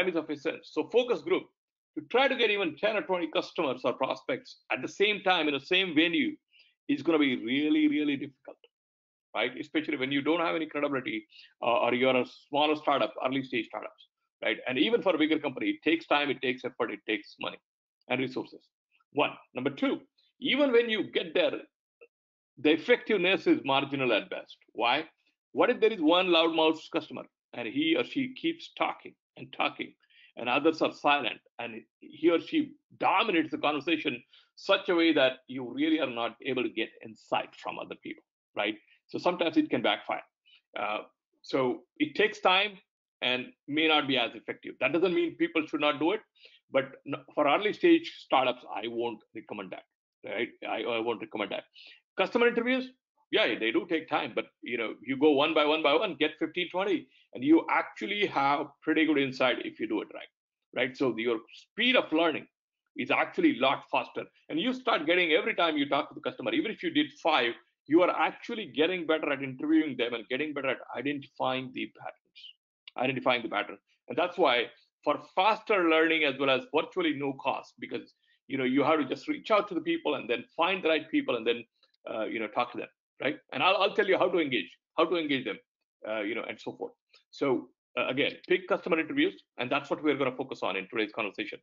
is of essence. So focus group to try to get even 10 or 20 customers or prospects at the same time in the same venue is going to be really, really difficult, right? Especially when you don't have any credibility uh, or you're a smaller startup, early stage startups, right? And even for a bigger company, it takes time, it takes effort, it takes money and resources. One. Number two, even when you get there, the effectiveness is marginal at best. Why? What if there is one loudmouth customer and he or she keeps talking and talking and others are silent and he or she dominates the conversation such a way that you really are not able to get insight from other people right? So sometimes it can backfire. Uh, so it takes time and may not be as effective. That doesn't mean people should not do it but for early stage startups i won't recommend that right? I, I won't recommend that. Customer interviews yeah they do take time but you know you go one by one by one get 15 20 and you actually have pretty good insight if you do it right right? So your speed of learning is actually a lot faster and you start getting every time you talk to the customer even if you did five you are actually getting better at interviewing them and getting better at identifying the patterns identifying the pattern. And that's why for faster learning as well as virtually no cost because you know you have to just reach out to the people and then find the right people and then uh, you know talk to them right? And I'll, I'll tell you how to engage, how to engage them, uh, you know, and so forth. So uh, again, pick customer interviews, and that's what we're going to focus on in today's conversation.